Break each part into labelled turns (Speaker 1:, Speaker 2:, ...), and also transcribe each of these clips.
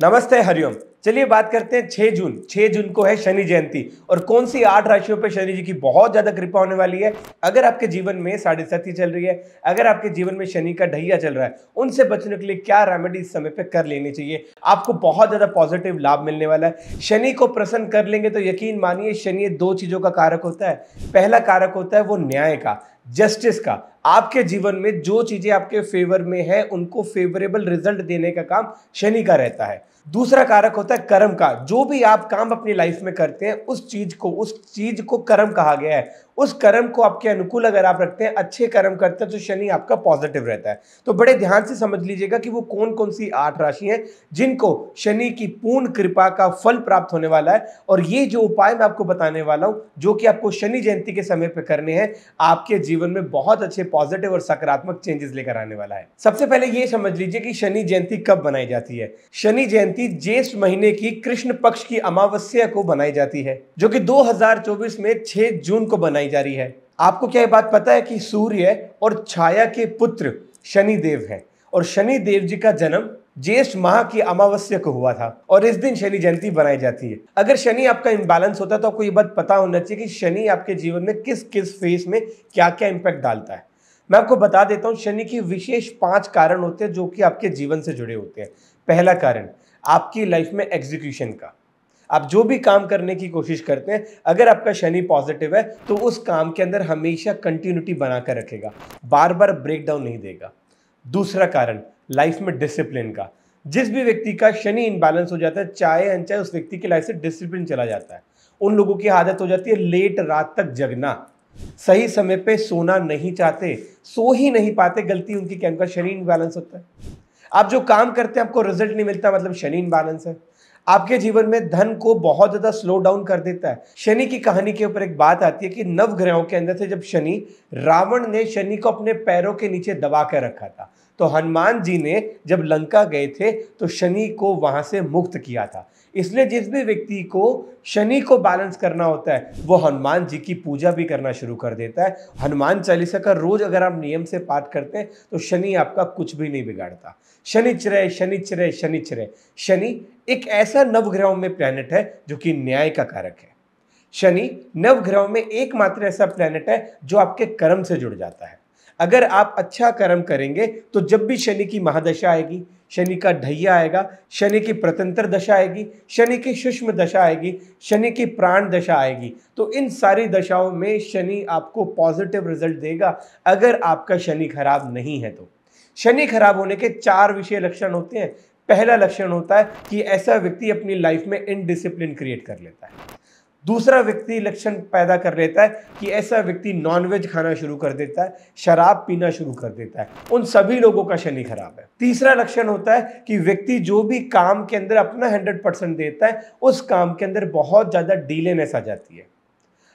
Speaker 1: नमस्ते, हरिओम। चलिए बात करते हैं 6 जून। 6 जून को है शनि जयंती और कौन सी आठ राशियों पर शनि जी की बहुत ज़्यादा कृपा होने वाली है? अगर आपके जीवन में साढ़े सती चल रही है, अगर आपके जीवन में शनि का ढैया चल रहा है, उनसे बचने के लिए क्या रेमेडी इस समय पे कर लेनी चाहिए? आपको बहुत ज़्यादा पॉजिटिव लाभ मिलने वाला है। शनि को प्रसन्न कर लेंगे तो यकीन मानिए, शनि दो चीज़ों का कारक होता है। पहला कारक होता है वो न्याय का। जस्टिस का। आपके जीवन में जो चीज़ें आपके फेवर में है, उनको फेवरेबल रिज़ल्ट देने का काम शनि का रहता है। दूसरा कारक होता है कर्म का। जो भी आप काम अपनी लाइफ में करते हैं, उस चीज़ को, उस चीज़ को कर्म कहा गया है। उस कर्म को आपके अनुकूल अगर आप रखते हैं, अच्छे कर्म करते हैं तो शनि आपका पॉजिटिव रहता है। तो बड़े ध्यान से समझ लीजिएगा कि वो कौन कौन सी आठ राशि हैं, जिनको शनि की पूर्ण कृपा का फल प्राप्त होने वाला है। और ये जो उपाय मैं आपको बताने वाला हूँ, जो कि आपको शनि जयंती के समय पर करने हैं, आपके जीवन में बहुत अच्छे पॉजिटिव और सकारात्मक चेंजेस लेकर आने वाला है। सबसे पहले ये समझ लीजिए कि शनि जयंती कब बनाई जाती है। शनि जयंती ज्येष्ठ महीने की कृष्ण पक्ष की अमावस्या को बनाई जाती है, जो कि 2024 में 6 जून को बनाई जा रही है। आपको क्या बात पता है कि सूर्य और छाया के पुत्र शनि देव हैं, और शनि देव जी का जन्म ज्येष्ठ माह की अमावस्या को हुआ था, और इस दिन शनि जयंती बनाई जाती है। अगर शनि आपका इम्बैलेंस होता है तो आपको ये बात पता होना चाहिए कि शनि आपके जीवन में किस किस फेस में क्या क्या इम्पैक्ट डालता है। मैं आपको बता देता हूँ, शनि की विशेष पाँच कारण होते हैं जो कि आपके जीवन से जुड़े होते हैं। पहला कारण आपकी लाइफ में एग्जीक्यूशन का। आप जो भी काम करने की कोशिश करते हैं, अगर आपका शनि पॉजिटिव है तो उस काम के अंदर हमेशा कंटिन्यूटी बनाकर रखेगा। बार बार ब्रेक डाउन नहीं देगा। दूसरा कारण लाइफ में डिसिप्लिन का। जिस भी व्यक्ति का शनि इनबैलेंस हो जाता है, चाहे अनचाहे, उस व्यक्ति की लाइफ से डिसिप्लिन चला जाता है। उन लोगों की आदत हो जाती है लेट रात तक जगना। सही समय पे सोना नहीं चाहते, सो ही नहीं पाते, गलती उनकी उनका शनि इनबैलेंस होता है। आप जो काम करते हैं, आपको रिज़ल्ट नहीं मिलता मतलब शनि इनबैलेंस है। आपके जीवन में धन को बहुत ज़्यादा स्लो डाउन कर देता है। शनि की कहानी के ऊपर एक बात आती है कि नवग्रहों के अंदर से जब शनि, रावण ने शनि को अपने पैरों के नीचे दबा कर रखा था तो हनुमान जी ने जब लंका गए थे तो शनि को वहाँ से मुक्त किया था। इसलिए जिस भी व्यक्ति को शनि को बैलेंस करना होता है, वो हनुमान जी की पूजा भी करना शुरू कर देता है। हनुमान चालीसा का रोज अगर आप नियम से पाठ करते हैं तो शनि आपका कुछ भी नहीं बिगाड़ता। शनिचरय शनिचरय शनिचरय शनि एक ऐसा नवग्रहों में प्लैनेट है, जो कि न्याय का कारक है। शनि नवग्रहों में एकमात्र ऐसा प्लैनेट है, जो आपके कर्म से जुड़ जाता है। अगर आप अच्छा कर्म करेंगे तो जब भी शनि की महादशा आएगी, शनि का ढैया आएगा, शनि की प्रतंत्र दशा आएगी, शनि की सूक्ष्म दशा आएगी, शनि की प्राण दशा आएगी तो इन सारी दशाओं में शनि आपको पॉजिटिव रिज़ल्ट देगा, अगर आपका शनि खराब नहीं है तो। शनि खराब होने के चार विषय लक्षण होते हैं। पहला लक्षण होता है कि ऐसा व्यक्ति अपनी लाइफ में इनडिसिप्लिन क्रिएट कर लेता है। दूसरा व्यक्ति लक्षण पैदा कर लेता है कि ऐसा व्यक्ति नॉनवेज खाना शुरू कर देता है, शराब पीना शुरू कर देता है। उन सभी लोगों का शनि खराब है। तीसरा लक्षण होता है कि व्यक्ति जो भी काम के अंदर अपना हंड्रेड परसेंट देता है, उस काम के अंदर बहुत ज़्यादा डीलेनेस आ जाती है।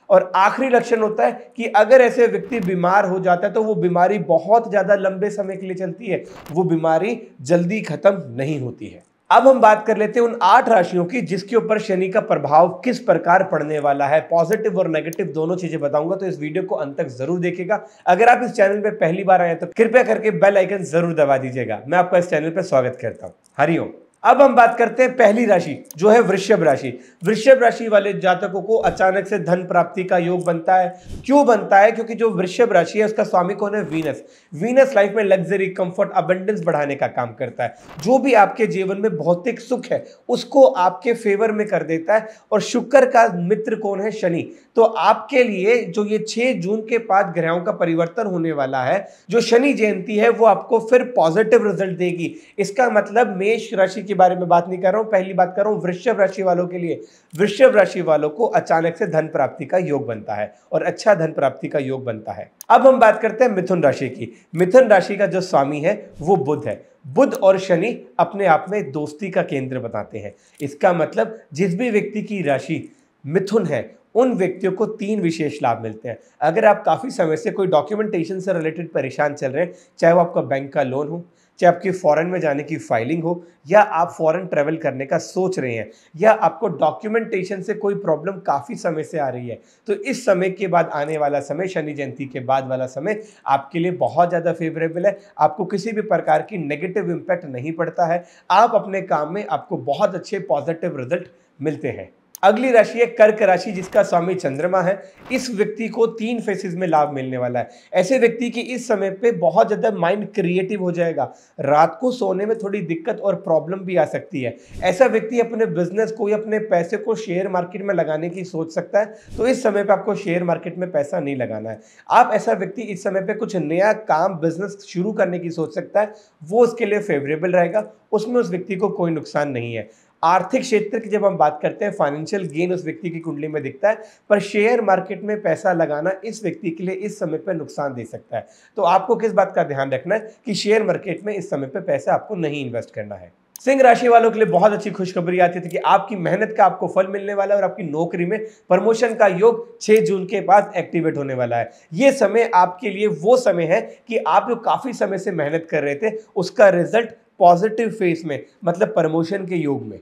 Speaker 1: और आखिरी लक्षण होता है कि अगर ऐसे व्यक्ति बीमार हो जाता है तो वो बीमारी बहुत ज़्यादा लंबे समय के लिए चलती है, वो बीमारी जल्दी खत्म नहीं होती है। अब हम बात कर लेते हैं उन आठ राशियों की, जिसके ऊपर शनि का प्रभाव किस प्रकार पड़ने वाला है। पॉजिटिव और नेगेटिव दोनों चीज़ें बताऊँगा तो इस वीडियो को अंत तक ज़रूर देखेगा अगर आप इस चैनल पर पहली बार आए तो कृपया करके बेल आइकन ज़रूर दबा दीजिएगा। मैं आपका इस चैनल पर स्वागत करता हूँ। हरिओम अब हम बात करते हैं पहली राशि, जो है वृषभ राशि। वृषभ राशि वाले जातकों को अचानक से धन प्राप्ति का योग बनता है। क्यों बनता है? क्योंकि जो वृषभ राशि है, उसका स्वामी कौन है? वीनस। वीनस लाइफ में लग्जरी कंफर्ट अबंडेंस बढ़ाने का काम करता है। जो भी आपके जीवन में भौतिक सुख है, उसको आपके फेवर में कर देता है। और शुक्र का मित्र कौन है? शनि। तो आपके लिए जो ये छह जून के बाद ग्रहों का परिवर्तन होने वाला है, जो शनि जयंती है, वो आपको फिर पॉजिटिव रिज़ल्ट देगी। इसका मतलब मेष राशि के बारे में बात नहीं कर रहा हूँ। पहली बात कर रहा हूँ, वृषभ राशि वालों के लिए। वृषभ राशि वालों को अचानक से धन प्राप्ति का योग बनता है और अच्छा धन प्राप्ति का योग बनता है। अब हम बात करते हैं मिथुन राशि की। मिथुन राशि का जो स्वामी है, वो बुद्ध है। बुद्ध और शनि अपने आप में दोस्ती का केंद्र बताते हैं। इसका मतलब जिस भी व्यक्ति की राशि मिथुन है, उन व्यक्तियों को तीन विशेष लाभ मिलते हैं। अगर आप काफ़ी समय से कोई डॉक्यूमेंटेशन से रिलेटेड परेशान चल रहे हैं, चाहे वो आपका बैंक का लोन हो चाहे आपकी फॉरेन में जाने की फाइलिंग हो, या आप फॉरेन ट्रेवल करने का सोच रहे हैं, या आपको डॉक्यूमेंटेशन से कोई प्रॉब्लम काफ़ी समय से आ रही है तो इस समय के बाद आने वाला समय, शनि जयंती के बाद वाला समय आपके लिए बहुत ज़्यादा फेवरेबल है। आपको किसी भी प्रकार की नेगेटिव इम्पैक्ट नहीं पड़ता है। आप अपने काम में आपको बहुत अच्छे पॉजिटिव रिज़ल्ट मिलते हैं। अगली राशि है कर्क राशि, जिसका स्वामी चंद्रमा है। इस व्यक्ति को तीन फेसेस में लाभ मिलने वाला है। ऐसे व्यक्ति की इस समय पे बहुत ज़्यादा माइंड क्रिएटिव हो जाएगा। रात को सोने में थोड़ी दिक्कत और प्रॉब्लम भी आ सकती है। ऐसा व्यक्ति अपने बिज़नेस को या अपने पैसे को शेयर मार्केट में लगाने की सोच सकता है। तो इस समय पर आपको शेयर मार्केट में पैसा नहीं लगाना है। आप ऐसा व्यक्ति इस समय पर कुछ नया काम बिज़नेस शुरू करने की सोच सकता है। वो उसके लिए फेवरेबल रहेगा। उसमें उस व्यक्ति को कोई नुकसान नहीं है। आर्थिक क्षेत्र की जब हम बात करते हैं फाइनेंशियल गेन उस व्यक्ति की कुंडली में दिखता है, पर शेयर मार्केट में पैसा लगाना इस व्यक्ति के लिए इस समय पर नुकसान दे सकता है। तो आपको किस बात का ध्यान रखना है कि शेयर मार्केट में इस समय पर पैसा आपको नहीं इन्वेस्ट करना है। सिंह राशि वालों के लिए बहुत अच्छी खुशखबरी आती थी कि आपकी मेहनत का आपको फल मिलने वाला है और आपकी नौकरी में प्रमोशन का योग 6 जून के बाद एक्टिवेट होने वाला है। ये समय आपके लिए वो समय है कि आप जो काफ़ी समय से मेहनत कर रहे थे, उसका रिज़ल्ट पॉजिटिव फेस में मतलब प्रमोशन के योग में।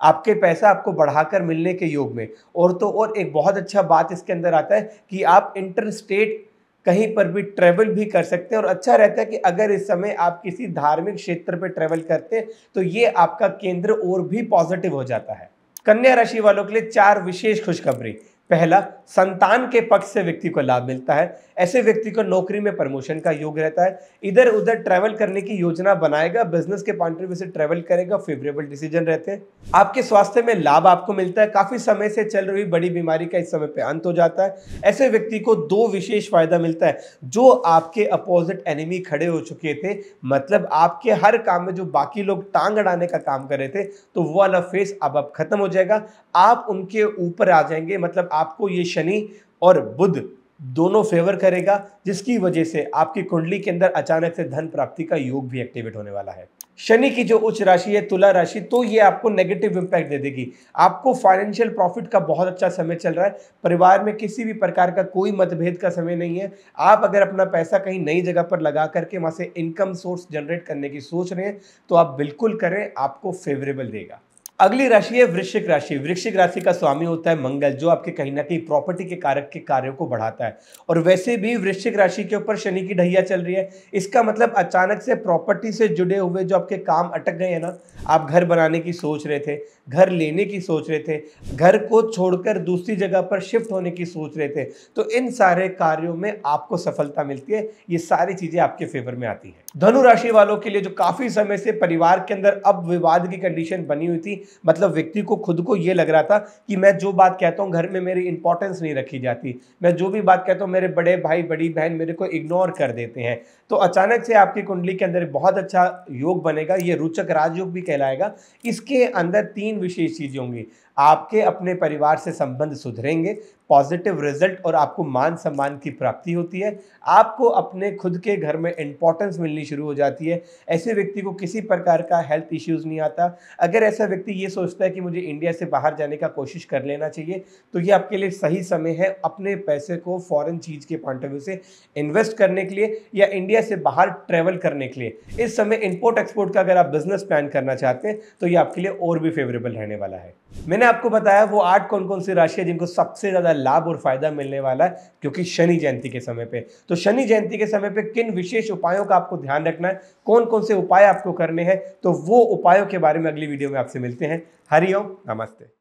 Speaker 1: आपके पैसा आपको बढ़ाकर मिलने के योग में। और तो और एक बहुत अच्छा बात इसके अंदर आता है कि आप इंटर स्टेट कहीं पर भी ट्रैवल भी कर सकते हैं और अच्छा रहता है कि अगर इस समय आप किसी धार्मिक क्षेत्र पर ट्रैवल करते हैं तो ये आपका केंद्र और भी पॉजिटिव हो जाता है। कन्या राशि वालों के लिए चार विशेष खुशखबरी। पहला, संतान के पक्ष से व्यक्ति को लाभ मिलता है। ऐसे व्यक्ति को नौकरी में प्रमोशन का योग रहता है। इधर उधर ट्रैवल करने की योजना बनाएगा बिज़नेस के पॉइंट ऑफ़ व्यू से ट्रैवल करेगा फेवरेबल डिसीज़न रहते हैं। आपके स्वास्थ्य में लाभ आपको मिलता है। काफ़ी समय से चल रही बड़ी बीमारी का इस समय पे अंत हो जाता है। ऐसे व्यक्ति को दो विशेष फ़ायदा मिलता है। जो आपके अपोजिट एनिमी खड़े हो चुके थे मतलब आपके हर काम में जो बाकी लोग टांग अड़ाने का काम कर रहे थे तो वो वाला फेस अब अब खत्म हो जाएगा। आप उनके ऊपर आ जाएँगे मतलब आपको ये शनि और बुध दोनों फेवर करेगा, जिसकी वजह से आपकी कुंडली के अंदर अचानक से धन प्राप्ति का योग भी एक्टिवेट होने वाला है। शनि की जो उच्च राशि है, तुला राशि तो ये आपको नेगेटिव इंपैक्ट दे देगी। आपको फाइनेंशियल प्रॉफिट का बहुत अच्छा समय चल रहा है। परिवार में किसी भी प्रकार का कोई मतभेद का समय नहीं है। आप अगर अपना पैसा कहीं नई जगह पर लगा करके वहाँ से इनकम सोर्स जनरेट करने की सोच रहे हैं तो आप बिल्कुल करें, आपको फेवरेबल देगा। अगली राशि है वृश्चिक राशि। वृश्चिक राशि का स्वामी होता है मंगल, जो आपके कहीं ना कहीं प्रॉपर्टी के कारक के कार्यों को बढ़ाता है। और वैसे भी वृश्चिक राशि के ऊपर शनि की ढैया चल रही है। इसका मतलब अचानक से प्रॉपर्टी से जुड़े हुए जो आपके काम अटक गए हैं ना, आप घर बनाने की सोच रहे थे घर लेने की सोच रहे थे, घर को छोड़कर दूसरी जगह पर शिफ्ट होने की सोच रहे थे तो इन सारे कार्यों में आपको सफलता मिलती है, ये सारी चीज़ें आपके फेवर में आती है। धनु राशि वालों के लिए जो काफ़ी समय से परिवार के अंदर अब विवाद की कंडीशन बनी हुई थी मतलब व्यक्ति को, खुद को ये लग रहा था कि मैं जो बात कहता हूँ घर में मेरी इंपॉर्टेंस नहीं रखी जाती, मैं जो भी बात कहता हूँ मेरे बड़े भाई, बड़ी बहन मेरे को इग्नोर कर देते हैं तो अचानक से आपकी कुंडली के अंदर बहुत अच्छा योग बनेगा, ये रोचक राजयोग भी कहलाएगा, इसके अंदर तीन विशेष चीज़ें होंगी। आपके अपने परिवार से संबंध सुधरेंगे पॉजिटिव रिज़ल्ट और आपको मान सम्मान की प्राप्ति होती है। आपको अपने खुद के घर में इंपॉर्टेंस मिलनी शुरू हो जाती है। ऐसे व्यक्ति को किसी प्रकार का हेल्थ इश्यूज़ नहीं आता। अगर ऐसा व्यक्ति ये सोचता है कि मुझे इंडिया से बाहर जाने का कोशिश कर लेना चाहिए तो ये आपके लिए सही समय है अपने पैसे को फॉरेन चीज़ के पॉइंट ऑफ़ व्यू से इन्वेस्ट करने के लिए या इंडिया से बाहर ट्रेवल करने के लिए। इस समय इम्पोर्ट एक्सपोर्ट का अगर आप बिज़नेस प्लान करना चाहते हैं तो ये आपके लिए और भी फेवरेबल रहने वाला है। मैंने आपको बताया, वो आठ कौन कौन सी राशि जिनको सबसे ज़्यादा लाभ और फ़ायदा मिलने वाला है, क्योंकि शनि जयंती के समय पे। तो शनि जयंती के समय पे किन विशेष उपायों का आपको ध्यान रखना है कौन कौन से उपाय आपको करने हैं तो वो उपायों के बारे में अगली वीडियो में आपसे मिलते हैं। हरिओम नमस्ते।